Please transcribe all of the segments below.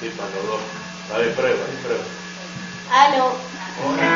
Sí, para los dos. Dale, prueba, prueba. Aló. Hola.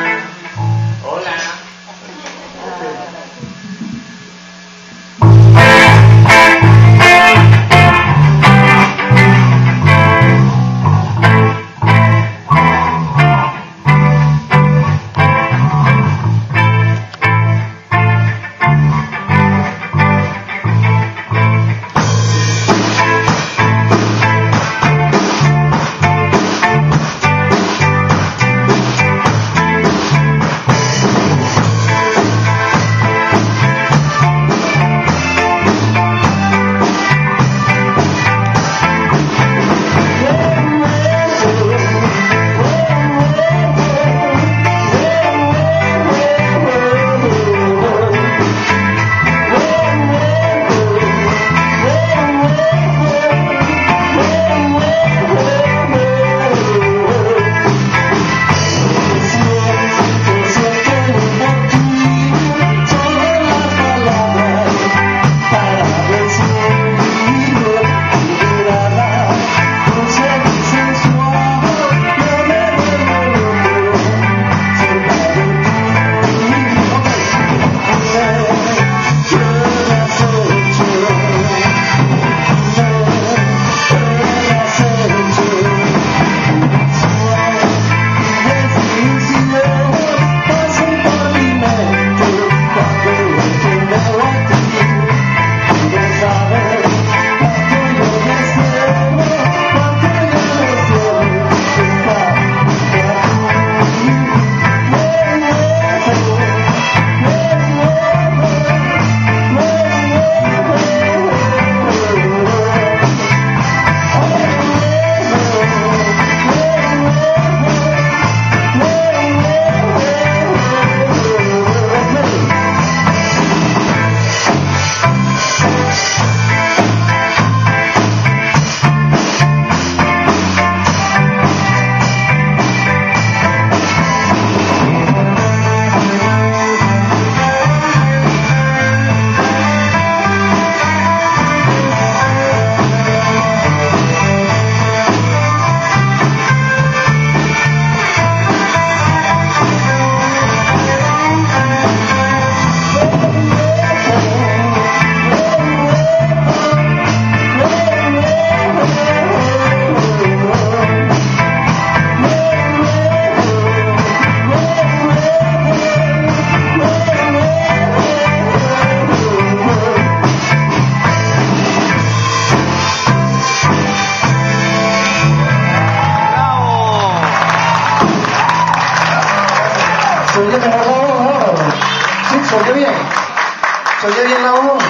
Oye bien la voz?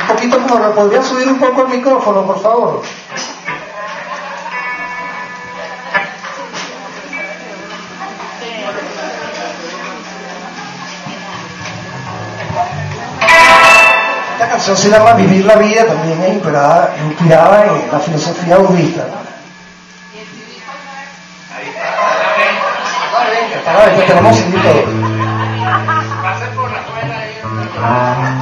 Un poquito mejor. ¿Me podría subir un poco el micrófono, por favor? Esta canción se llama Vivir la vida, también es inspirada, en la filosofía budista. Ver, que tenemos. Ah.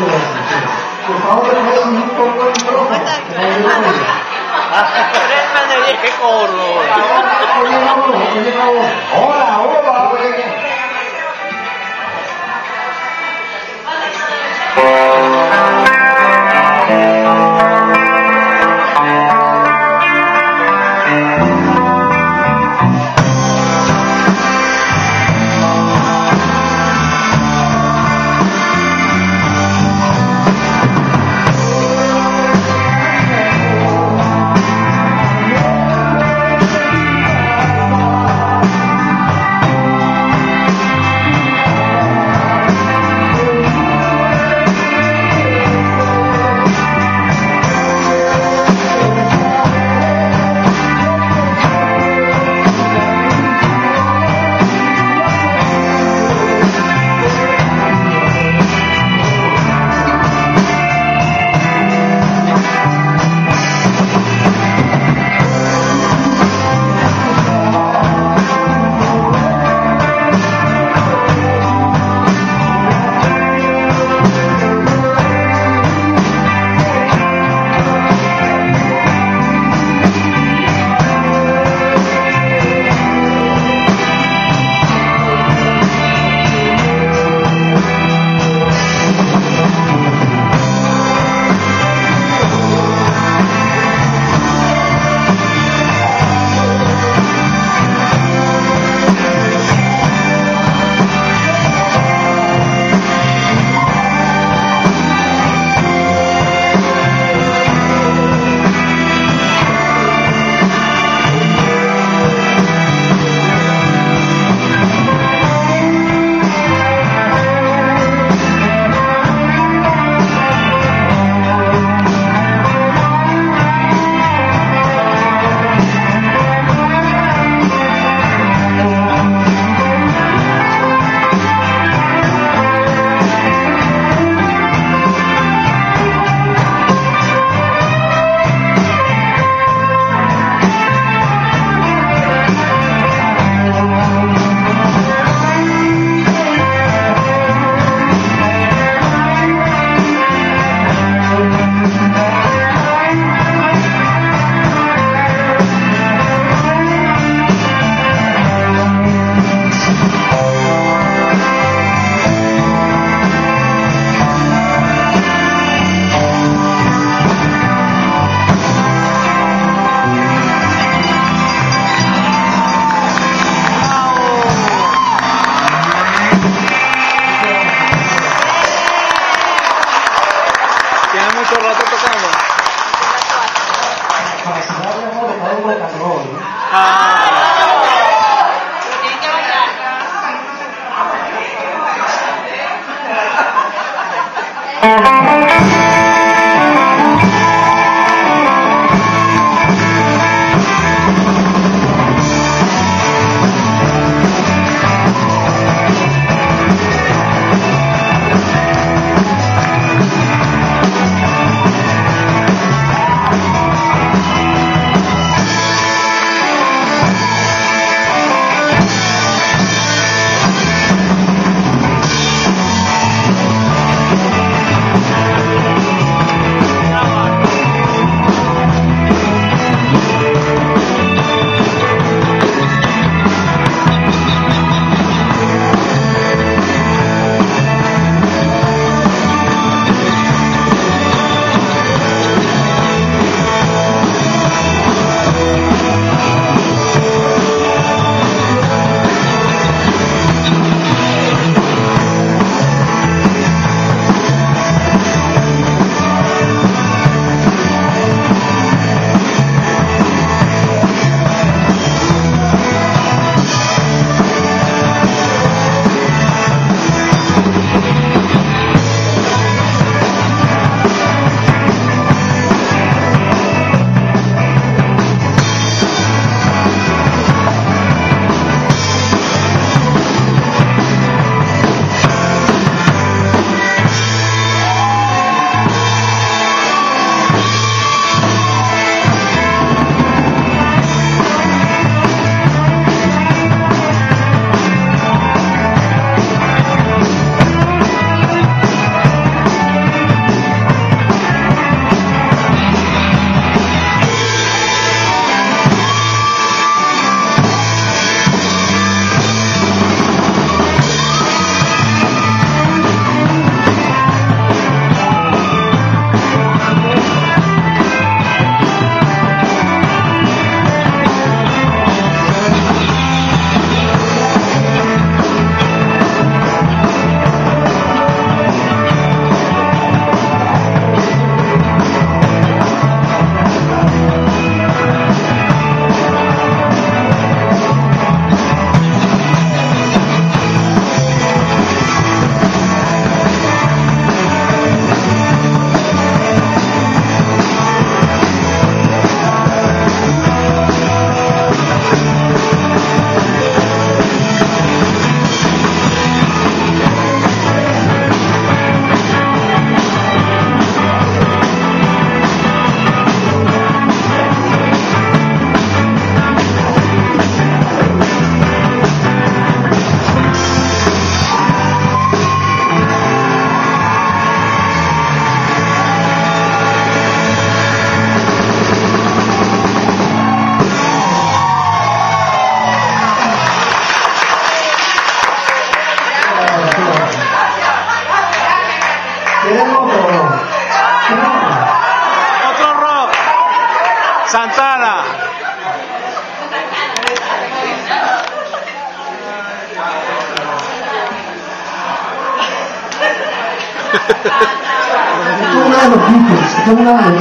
Por favor, no es un poco el micrófono. Tres manerías, qué corro. Oye, Raúl, oye, Hola, hola, hola. Santana. Esto es una de los Beatles, esto es una de los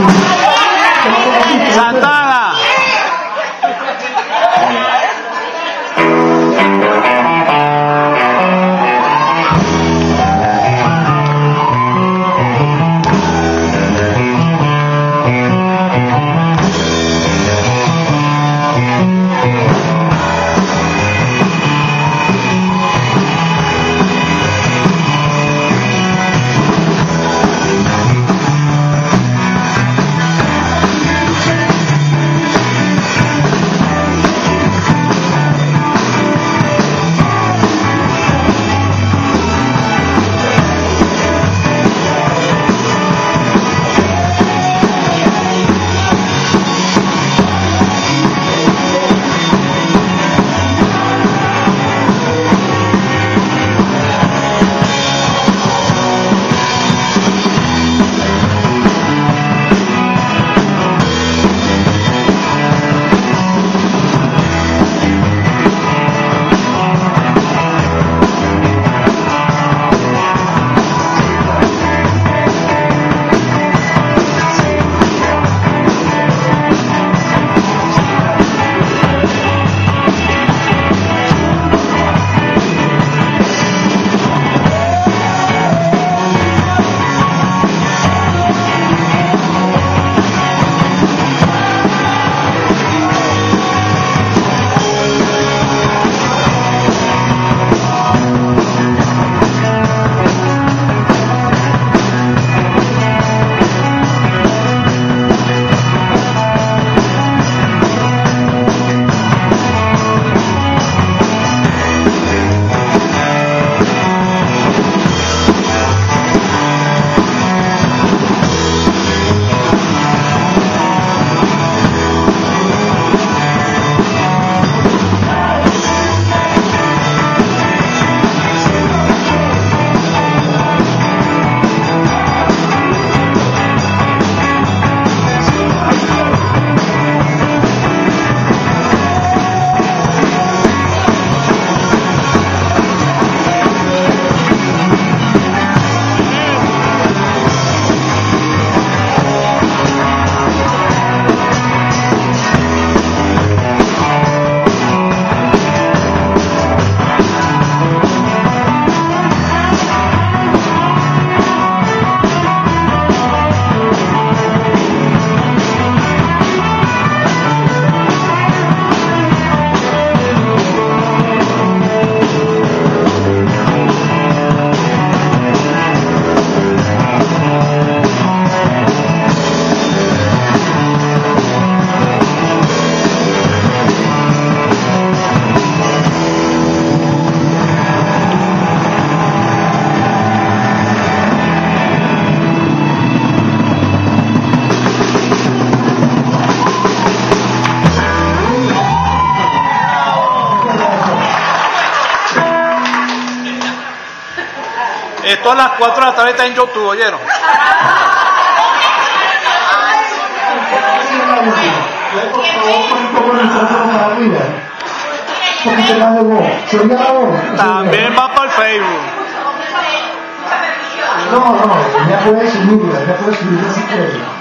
A las 4 de la tarde está en YouTube, ¿oyeron? También va para el Facebook. No, no, ya puedes subirla, ya puedes subirla si quieres.